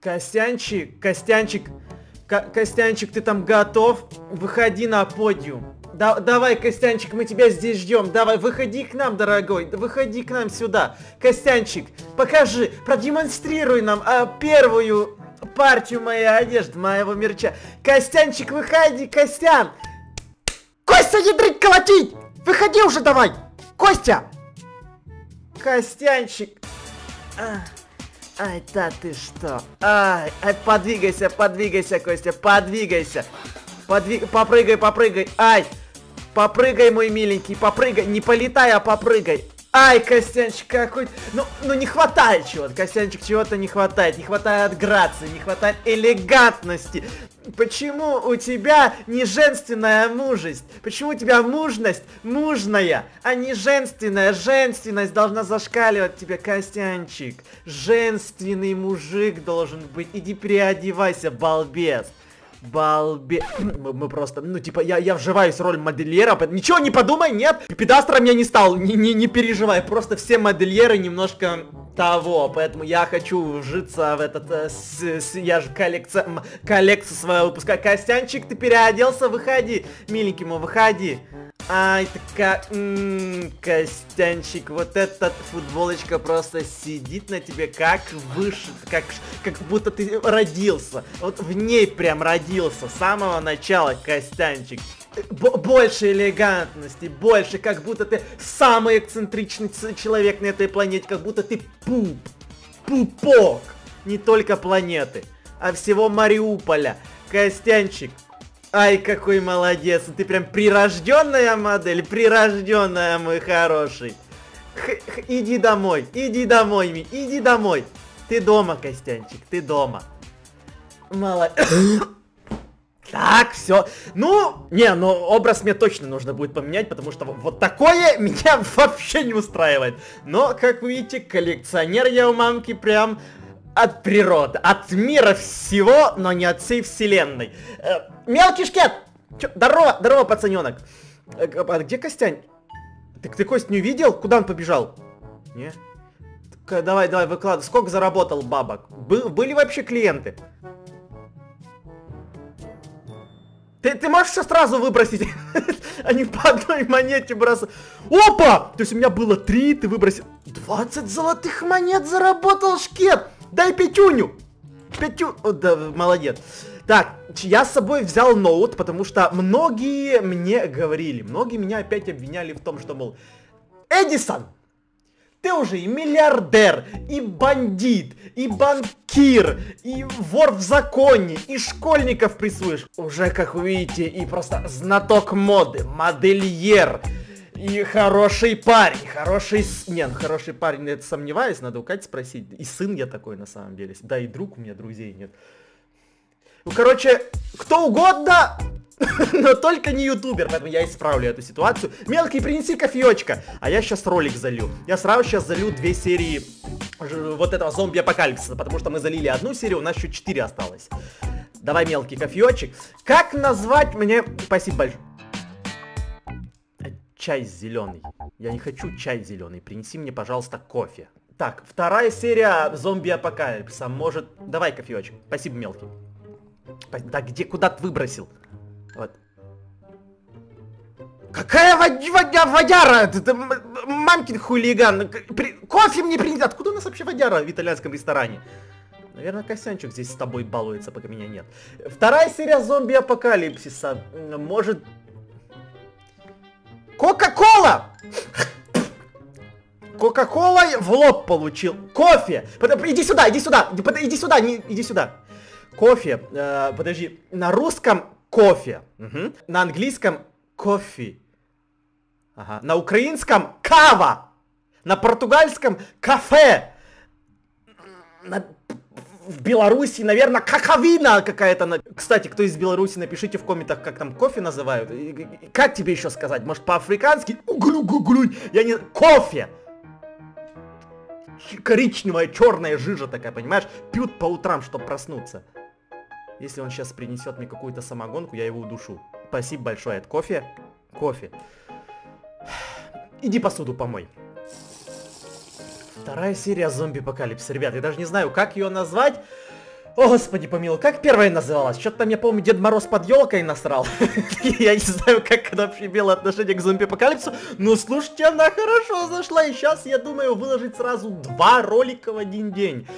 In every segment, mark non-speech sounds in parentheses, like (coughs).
Костянчик, Костянчик, Ко- Костянчик, ты там готов? Выходи на подиум. Да, давай, Костянчик, мы тебя здесь ждем. Давай, выходи к нам, дорогой. Выходи к нам сюда. Костянчик, покажи, продемонстрируй нам а, первую партию моей одежды, моего мерча. Костянчик, выходи, Костян. Костя, ядрить колотить! Выходи уже давай! Костя! Костянчик. А, ай, да ты что? Ай, ай, подвигайся, подвигайся, Костя, подвигайся. Подвиг... Попрыгай, попрыгай. Ай, попрыгай, мой миленький, попрыгай. Не полетай, а попрыгай. Ай, Костянчик, какой... Ну, ну не хватает чего-то, Костянчик, чего-то не хватает. Не хватает грации, не хватает элегантности. Почему у тебя не женственная мужесть? Почему у тебя мужность мужная, а не женственная? Женственность должна зашкаливать тебе, Костянчик. Женственный мужик должен быть. Иди переодевайся, балбес. Балбе... (clears throat) Мы, мы просто, ну, типа, я, я вживаюсь в роль модельера, ничего не подумай, нет, педастром я не стал, не, не, не переживай, просто все модельеры немножко того, поэтому я хочу вжиться в этот, э, с, с- я же коллекция, коллекцию свою выпускаю. Костянчик, ты переоделся, выходи, миленький мой, выходи. Ай, такая, м, Костянчик, вот эта футболочка просто сидит на тебе как вышит, как, как будто ты родился. Вот в ней прям родился с самого начала, Костянчик. Больше элегантности, больше, как будто ты самый эксцентричный человек на этой планете, как будто ты пуп, пупок, не только планеты, а всего Мариуполя. Костянчик, Ай, какой молодец, ты прям прирожденная модель, прирожденная, мой хороший. Х- х- иди домой, иди домой, Ми, иди домой. Ты дома, Костянчик, ты дома. Молодец. (coughs) Так, все. Ну, не, ну образ мне точно нужно будет поменять, потому что вот такое (laughs) меня вообще не устраивает. Но, как вы видите, коллекционер я у мамки прям от природы, от мира всего, но не от всей вселенной. Э, мелкий шкет! Чё, здорово, здорово, пацаненок. Э, а где Костянь? Ты, ты Кость не увидел? Куда он побежал? Не? Так, давай, давай, выкладывай. Сколько заработал бабок? Бы- были вообще клиенты? Ты, ты можешь все сразу выбросить, (laughs) не по одной монете бросать. Опа! То есть у меня было 3, ты выбросил. 20 золотых монет заработал шкет! Дай пятюню! Пятю... О, да, молодец. Так, я с собой взял ноут, потому что многие мне говорили, многие меня опять обвиняли в том, что, мол, Эдисон, ты уже и миллиардер, и бандит, и банкир, и вор в законе, и школьников прессуешь. Уже, как вы видите, и просто знаток моды, модельер, и хороший парень, хороший... Не, ну хороший парень, это сомневаюсь, надо у Кати спросить. И сын я такой, на самом деле. Да, и друг у меня, друзей нет. Ну, короче, кто угодно, (laughs) но только не ютубер, поэтому я исправлю эту ситуацию. Мелкий, принеси кофеечка, а я сейчас ролик залью. Я сразу сейчас залью две серии вот этого зомби-апокалипсиса, потому что мы залили одну серию, у нас еще четыре осталось. Давай мелкий кофеечек. Как назвать мне... Спасибо большое. Чай зеленый. Я не хочу чай зеленый. Принеси мне, пожалуйста, кофе. Так, вторая серия зомби-апокалипсиса. Может... Давай кофеечек. Спасибо, мелкий. Да где, куда ты выбросил? Вот. Какая вод- водя- водяра? Это, м- мамкин хулиган. При- Кофе мне принеси. Откуда у нас вообще водяра в итальянском ресторане? Наверное, Косянчик здесь с тобой балуется, пока меня нет. Вторая серия зомби-апокалипсиса. Может... Кока-кола! Кока-кола в лоб получил. Кофе! Иди сюда, иди сюда, иди сюда, не- иди сюда. Кофе, э, подожди, на русском кофе, Мгм. на английском кофе, ага. на украинском кава, на португальском кафе, на- в Беларуси, наверное, каковина какая-то. на- Кстати, кто из Беларуси, напишите в комментах, как там кофе называют. И- и- Как тебе еще сказать? Может, по-африкански? Углю-гуглю. Я не... Кофе! Коричневая, черная жижа такая, понимаешь? Пьют по утрам, чтобы проснуться. Если он сейчас принесет мне какую-то самогонку, я его удушу. Спасибо большое. Это кофе? Кофе. Иди посуду помой. Вторая серия зомби-апокалипсиса. Ребят, я даже не знаю, как ее назвать. О, господи помилуй, как первая называлась? Что-то там, я помню, Дед Мороз под елкой насрал. (laughs) Я не знаю, как она вообще имела отношение к зомби-апокалипсису, но слушайте, она хорошо зашла, и сейчас, я думаю, выложить сразу два ролика в один день.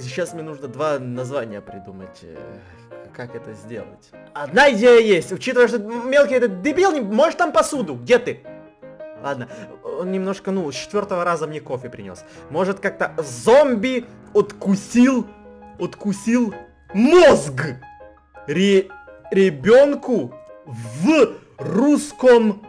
Сейчас мне нужно два названия придумать, э, как это сделать. Одна идея есть, учитывая, что мелкий этот дебил, не- можешь там посуду, где ты? Ладно, он немножко, ну, с четвертого раза мне кофе принес. Может как-то зомби откусил, откусил мозг ре, ребенку в русском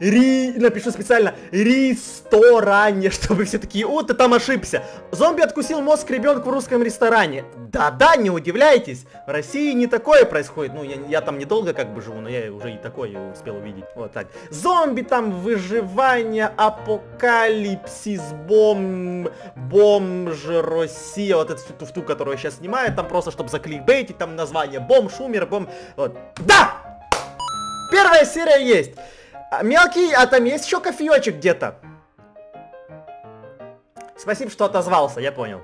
Ри... Напишу специально ресторане, (laughs) чтобы все такие, о, ты там ошибся. Зомби откусил мозг ребенку в русском ресторане. Да-да, не удивляйтесь. В России не такое происходит. Ну, я, я там недолго как бы живу, но я уже и такое успел увидеть. Вот так. Зомби там, выживание, апокалипсис, бом... бомж, Россия. Вот эту туфту, которую я сейчас снимаю. Там просто, чтобы закликбейтить, там название бомж, умер, бом... Вот. Да! Первая серия есть. А, Мелкий, а там есть еще кофеечек где-то? Спасибо, что отозвался, я понял.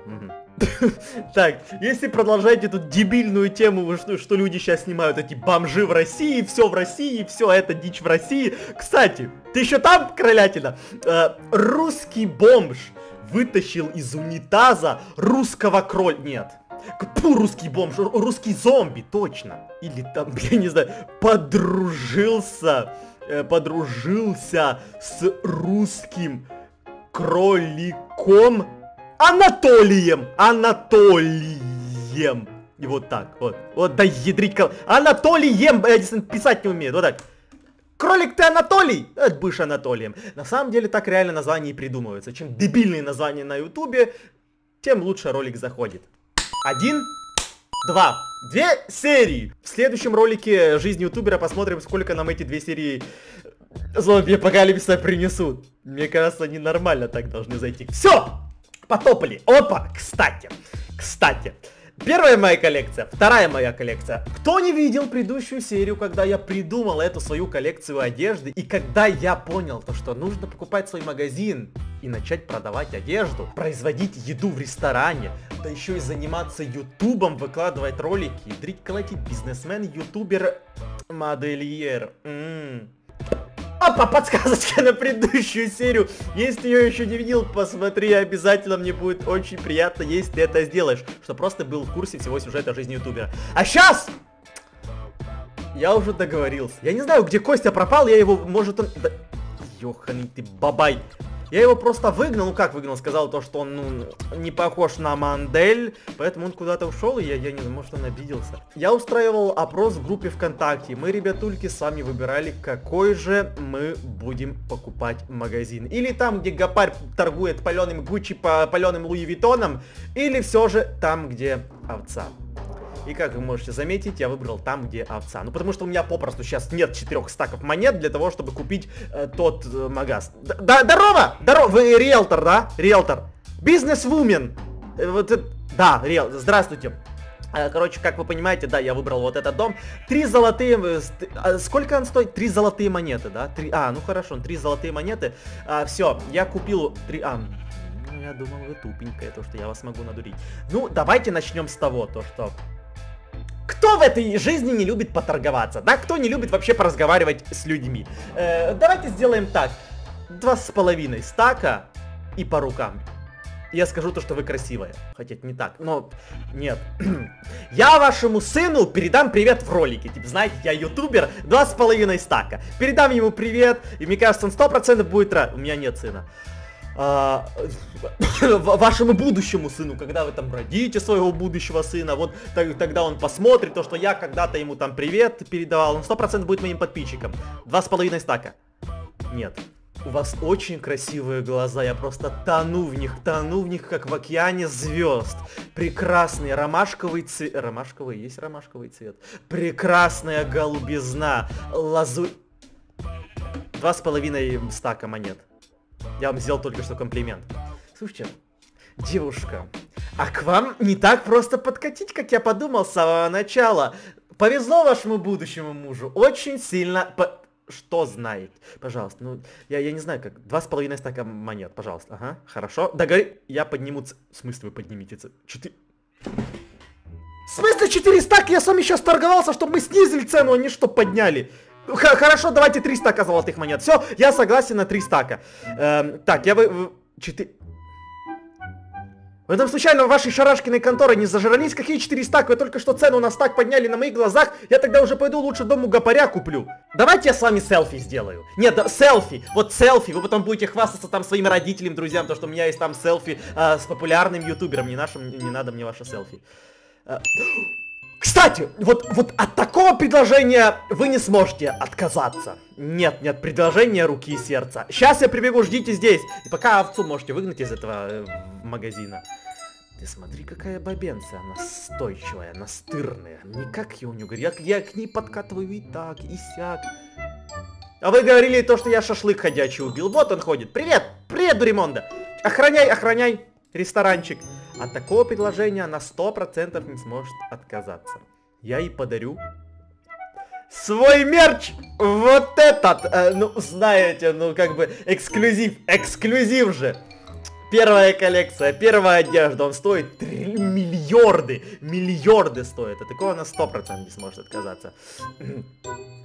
(laughs) Так, если продолжать эту дебильную тему, что, люди сейчас снимают эти бомжи в России, все в России, все это дичь в России. Кстати, ты еще там, кролятина? Э, русский бомж вытащил из унитаза русского кроль... Нет. Пу, русский бомж, ру- русский зомби, точно. Или там, (laughs) я не знаю, подружился, э, подружился с русским кроликом Анатолием. Анатолием. И вот так, вот. Вот, да ядрить Анатолием, я писать не умею, вот так. Кролик ты Анатолий? Это будешь Анатолием. На самом деле так реально названия и придумываются. Чем дебильные названия на ютубе, тем лучше ролик заходит. Один, два, две серии. В следующем ролике жизни ютубера посмотрим, сколько нам эти две серии зомби апокалипсиса принесут. Мне кажется, они нормально так должны зайти. Все! Потопали. Опа! Кстати, кстати. Первая моя коллекция, вторая моя коллекция. Кто не видел предыдущую серию, когда я придумал эту свою коллекцию одежды, и когда я понял то, что нужно покупать свой магазин и начать продавать одежду, производить еду в ресторане, да еще и заниматься ютубом, выкладывать ролики, дрить колотить, бизнесмен, ютубер, модельер. М. Опа, подсказочка на предыдущую серию. Если ее еще не видел, посмотри обязательно. Мне будет очень приятно, если ты это сделаешь. Что просто был в курсе всего сюжета жизни ютубера. А сейчас... Я уже договорился. Я не знаю, где Костя пропал, я его, может он... Да... Ёханый ты бабай. Я его просто выгнал, ну как выгнал, сказал то, что он ну, не похож на Мандель, поэтому он куда-то ушел, и я, я не знаю, может он обиделся. Я устраивал опрос в группе ВКонтакте, мы, ребятульки, сами выбирали, какой же мы будем покупать магазин. Или там, где Гапарь торгует паленым Гуччи паленым Луи Виттоном, или все же там, где овца. И как вы можете заметить, я выбрал там, где овца. Ну, потому что у меня попросту сейчас нет четырех стаков монет для того, чтобы купить э, тот э, магаз. Да, здорово! Здорово! Вы риэлтор, да? Риэлтор. Бизнес-вумен. Э, Вот это... Да, риэл... Здравствуйте. Э, Короче, как вы понимаете, да, я выбрал вот этот дом. Три золотые... э, а Сколько он стоит? Три золотые монеты, да? Три... А, ну хорошо, три золотые монеты. все, я купил три... А, ну, я думал, вы тупенькая, то, что я вас могу надурить. Ну, давайте начнем с того, то, что... Кто в этой жизни не любит поторговаться? Да, кто не любит вообще поразговаривать с людьми? Э, давайте сделаем так. Два с половиной стака и по рукам. Я скажу то, что вы красивая. Хотя это не так, но нет. (clears throat) я вашему сыну передам привет в ролике. Типа, знаете, я ютубер, два с половиной стака. Передам ему привет, и мне кажется, он сто процентов будет рад. У меня нет сына. А, ва- вашему будущему сыну, когда вы там родите своего будущего сына, вот тогда он посмотрит то, что я когда-то ему там привет передавал, он сто процентов будет моим подписчиком. Два с половиной стака. Нет. У вас очень красивые глаза, я просто тону в них, тону в них, как в океане звезд. Прекрасный ромашковый цвет. Ромашковый, есть ромашковый цвет. Прекрасная голубизна, лазурь. Два с половиной стака монет. Я вам сделал только что комплимент. Слушайте, девушка, а к вам не так просто подкатить, как я подумал с самого начала. Повезло вашему будущему мужу. Очень сильно... по- Что знает? Пожалуйста, ну, я, я не знаю, как... Два с половиной стака монет, пожалуйста. Ага, хорошо. Договори... Я подниму... ц- В смысле вы Чё ты... В смысле 4 стака? Я с вами сейчас торговался, чтобы мы снизили цену, а не что подняли. Х хорошо, давайте 3 стака золотых монет. Все, я согласен на 3 стака. Эм, так, я вы... вы 4... Вы там случайно в вашей шарашкиной конторе не зажрались? Какие 4 стака? Вы только что цену на стак подняли на моих глазах. Я тогда уже пойду лучше дому гопаря куплю. Давайте я с вами селфи сделаю. Нет, да, селфи. Вот селфи. Вы потом будете хвастаться там своим родителям, друзьям, то, что у меня есть там селфи э, с популярным ютубером. Не нашим, не надо мне ваше селфи. Э, кстати, вот, вот от такого предложения вы не сможете отказаться. Нет, нет, предложение руки и сердца. Сейчас я прибегу, ждите здесь. И пока овцу можете выгнать из этого э, магазина. Ты смотри, какая бабенция, она стойчивая, настырная. Никак я у нее говорю, я, я к ней подкатываю и так, и сяк. А вы говорили то, что я шашлык ходячий убил. Вот он ходит. Привет, привет, Дуримонда. Охраняй, охраняй ресторанчик. От такого предложения она 100% не сможет отказаться. Я ей подарю свой мерч! Вот этот! Э, ну, знаете, ну, как бы, эксклюзив, эксклюзив же! Первая коллекция, первая одежда, он стоит 3 миллиарды, миллиарды стоит. От такого она 100% не сможет отказаться.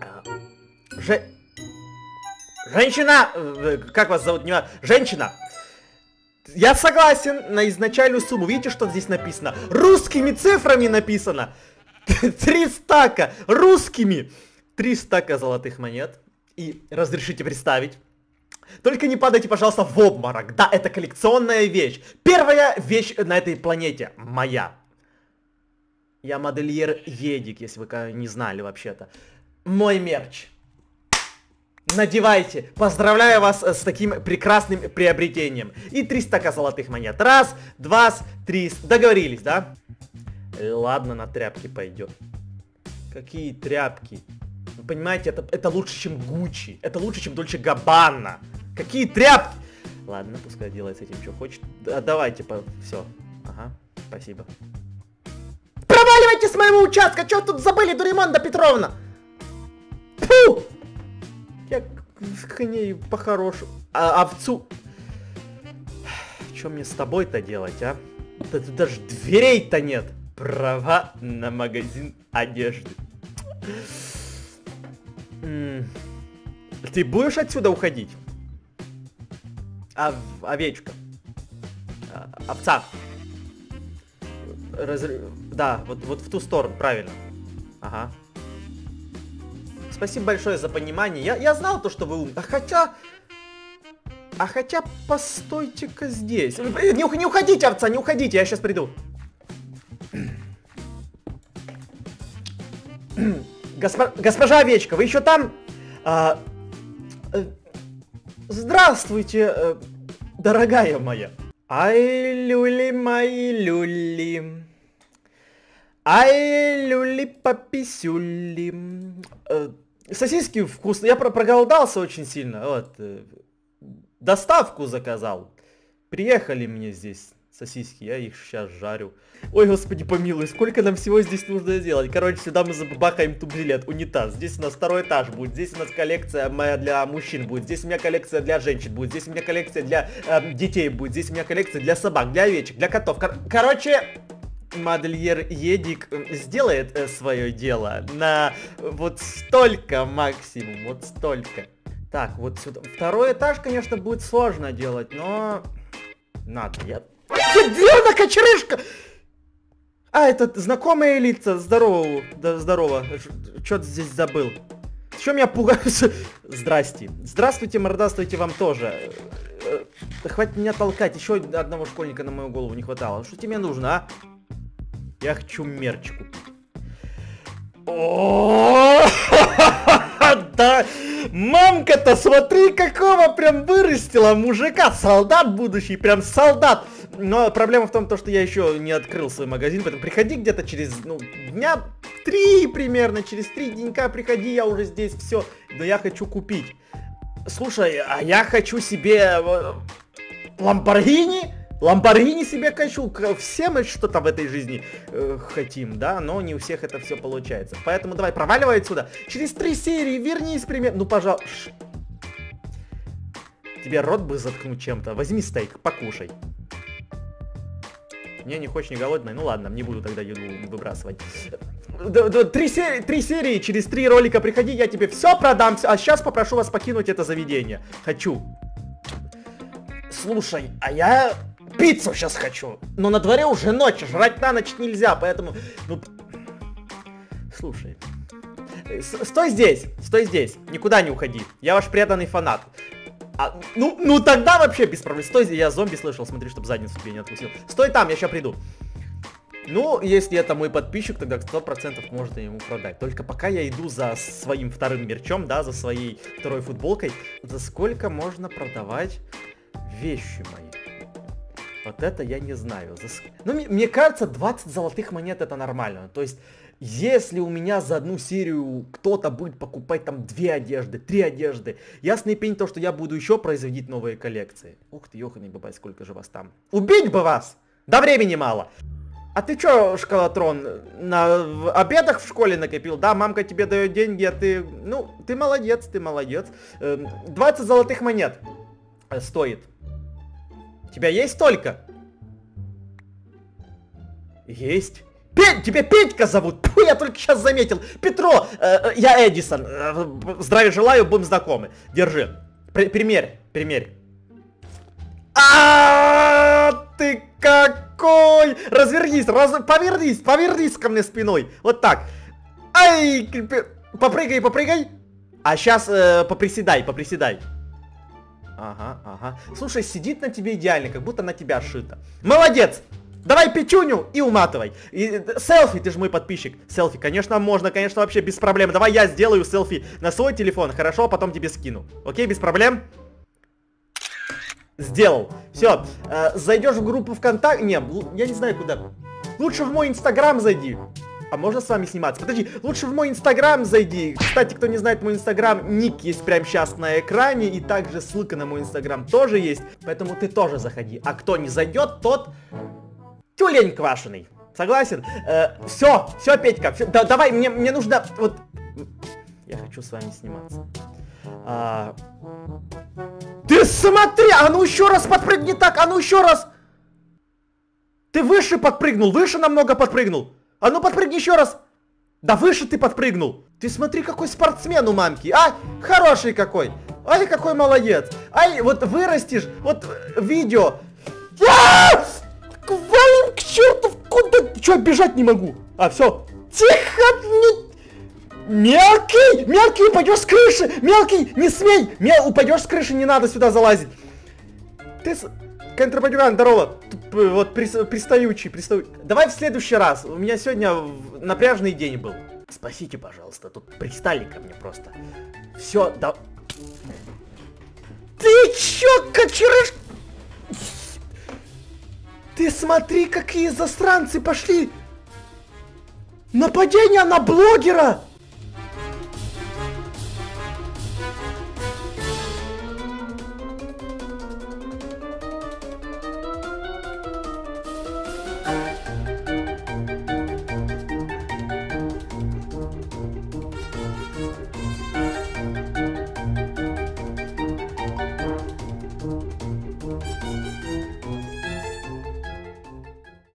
А, же... Женщина! Э, как вас зовут? Не Женщина! Я согласен на изначальную сумму. Видите, что здесь написано? Русскими цифрами написано. (laughs) Три стака. Русскими. Три стака золотых монет. И разрешите представить. Только не падайте, пожалуйста, в обморок. Да, это коллекционная вещь. Первая вещь на этой планете. Моя. Я модельер Едик, если вы не знали вообще-то. Мой мерч. Надевайте. Поздравляю вас э, с таким прекрасным приобретением. И 300 золотых монет. Раз, два, три. Договорились, да? Ладно, на тряпки пойдет. Какие тряпки? Вы понимаете, это, это лучше, чем Гуччи. Это лучше, чем Дольче Габбана. Какие тряпки? Ладно, пускай делает с этим, что хочет. Да, давайте, по... все. Ага, спасибо. Проваливайте с моего участка! Что тут забыли, Дуриманда Петровна? Фу! К ней по-хорошему. А овцу... Что мне с тобой-то делать, а? Да тут даже дверей-то нет. Права на магазин одежды. Ты будешь отсюда уходить? А, овечка. А, овца. Разр... Да, вот, вот в ту сторону, правильно. Ага. Спасибо большое за понимание. Я, я знал то, что вы ум... А хотя... А хотя, постойте-ка здесь. Не, не уходите, овца, не уходите, я сейчас приду. Госпо... Госпожа Овечка, вы еще там? А... Э, здравствуйте, э, дорогая моя. Ай, люли мои люли. Ай, люли пописюли. Сосиски вкусные. Я проголодался очень сильно. Вот. Э, доставку заказал. Приехали мне здесь сосиски, я их сейчас жарю. Ой, господи помилуй, сколько нам всего здесь нужно сделать. Короче, сюда мы забабахаем тубилет, унитаз. Здесь у нас второй этаж будет, здесь у нас коллекция моя для мужчин будет, здесь у меня коллекция для женщин будет, здесь у меня коллекция для э, детей будет, здесь у меня коллекция для собак, для овечек, для котов. Кор короче, модельер Едик сделает э, свое дело на вот столько максимум, вот столько. Так, вот сюда. Второй этаж, конечно, будет сложно делать, но надо. Я... Ядрёна кочерышка! А, это знакомые лица. Здорово. Да, здорово. Что-то здесь забыл. Что меня пугаются? (laughs) Здрасте. Здравствуйте, мордастуйте вам тоже. Э, э, хватит меня толкать. Еще одного школьника на мою голову не хватало. Что тебе нужно, а? Я хочу мерч купить. Да, мамка-то смотри, какого прям вырастила мужика, солдат будущий, прям солдат. Но проблема в том, что я еще не открыл свой магазин, поэтому приходи где-то через, ну, дня три примерно, через три денька приходи, я уже здесь все, но я хочу купить. Слушай, а я хочу себе Ламборгини? Ламборгини себе хочу, все мы что-то в этой жизни э, хотим, да, но не у всех это все получается. Поэтому давай, проваливай отсюда. Через три серии вернись, пример. Ну, пожалуйста. Тебе рот бы заткнуть чем-то. Возьми стейк, покушай. Не, не хочешь, не голодный? Ну ладно, не буду тогда еду выбрасывать. Три серии, три серии, через три ролика приходи, я тебе все продам, а сейчас попрошу вас покинуть это заведение. Хочу. Слушай, а я пиццу сейчас хочу. Но на дворе уже ночь, жрать на ночь нельзя, поэтому... Ну, слушай. э, Стой здесь, стой здесь, никуда не уходи. Я ваш преданный фанат. А, ну, ну тогда вообще без проблем. Стой здесь, я зомби слышал, смотри, чтобы задницу тебе не откусил. Стой там, я сейчас приду. Ну, если это мой подписчик, тогда 100% можно ему продать. Только пока я иду за своим вторым мерчом, да, за своей второй футболкой, за сколько можно продавать вещи мои? Вот это я не знаю. Ну, мне, мне кажется, 20 золотых монет это нормально. То есть, если у меня за одну серию кто-то будет покупать там две одежды, три одежды, ясный пень то, что я буду еще производить новые коллекции. Ух ты, ёханый бабай, сколько же вас там. Убить бы вас! Да времени мало. А ты чё, шкалатрон, на обедах в школе накопил? Да, мамка тебе дает деньги, а ты... Ну, ты молодец, ты молодец. Эм, 20 золотых монет стоит. Тебя есть столько? Есть. Петь, тебя Петька зовут. Тьфу, я только сейчас заметил. Петро, э, э, я Эдисон. Э, здравия желаю, будем знакомы. Держи. При- примерь, примерь. А ты какой! Развернись, раз... повернись, повернись ко мне спиной. Вот так. Ай, попрыгай, попрыгай. А сейчас поприседай, поприседай. Ага, ага. Слушай, сидит на тебе идеально, как будто на тебя шито. Молодец! Давай печуню и уматывай. И, э, селфи, ты же мой подписчик. Селфи, конечно, можно, конечно, вообще без проблем. Давай я сделаю селфи на свой телефон, хорошо, а потом тебе скину. Окей, без проблем? Сделал. Все, зайдешь в группу ВКонтакте. Не, я не знаю куда. Лучше в мой инстаграм зайди. А можно с вами сниматься? Подожди, лучше в мой инстаграм зайди. Кстати, кто не знает мой инстаграм, ник есть прямо сейчас на экране. И также ссылка на мой инстаграм тоже есть. Поэтому ты тоже заходи. А кто не зайдет, тот тюлень квашеный. Согласен? все, все, Петька, всё, да- давай, мне, мне нужно, вот, я хочу с вами сниматься. А, Ты смотри, а ну еще раз подпрыгни так, а ну еще раз. Ты выше подпрыгнул, выше намного подпрыгнул. А ну подпрыгни еще раз. Да выше ты подпрыгнул. Ты смотри, какой спортсмен у мамки. А, хороший какой. Ай, какой молодец. Ай, вот вырастешь, вот э, видео. А! Валим к черту, куда? Че, бежать не могу? А, все. Тихо, не... Мелкий, мелкий, упадешь с крыши. Мелкий, не смей. Мел, упадешь с крыши, не надо сюда залазить. Ты с... Контрабандюган, здорово. Туп- Вот прис- пристаючий. Давай в следующий раз. У меня сегодня напряжный день был. Спасите, пожалуйста, тут пристали ко мне просто. Все, да... Ты чё, кочерыш... Ты смотри, какие засранцы пошли! Нападение на блогера!